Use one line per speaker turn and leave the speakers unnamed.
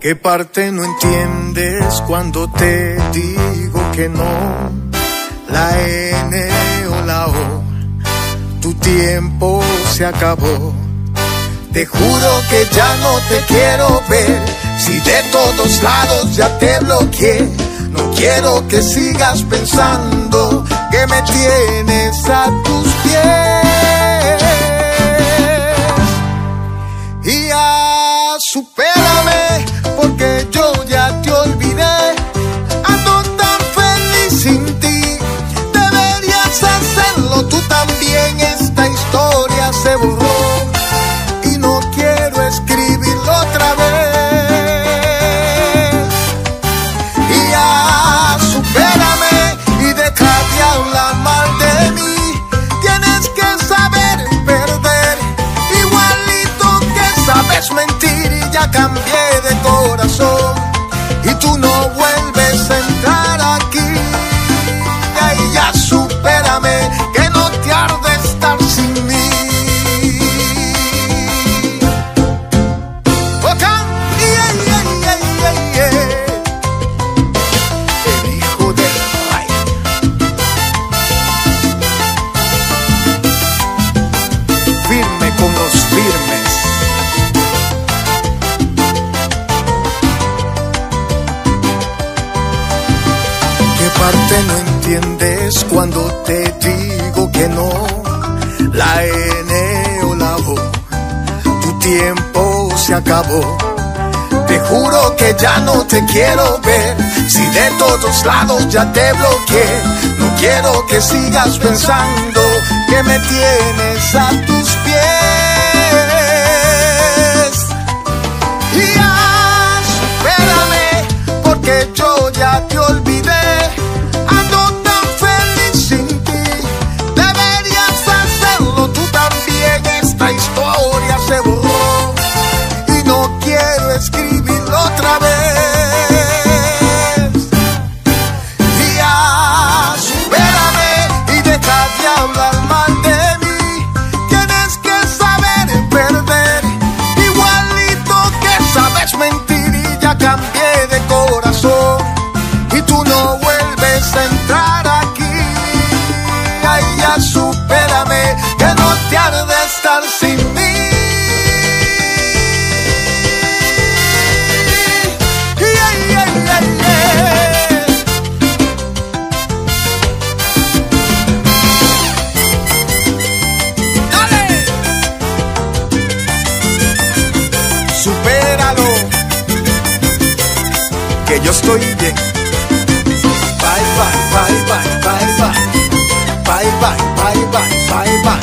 ¿Qué parte no entiendes cuando te digo que no? La N o la O, tu tiempo se acabó. Te juro que ya no te quiero ver, si de todos lados ya te bloqueé. No quiero que sigas pensando que me tienes a tú no vuelves a entrar no entiendes cuando te digo que no? La N o la O, tu tiempo se acabó. Te juro que ya no te quiero ver. Si de todos lados ya te bloqueé, no quiero que sigas pensando que me tienes a tus pies. Que yo estoy bien. Bye, bye, bye, bye, bye, bye. Bye, bye, bye, bye, bye, bye.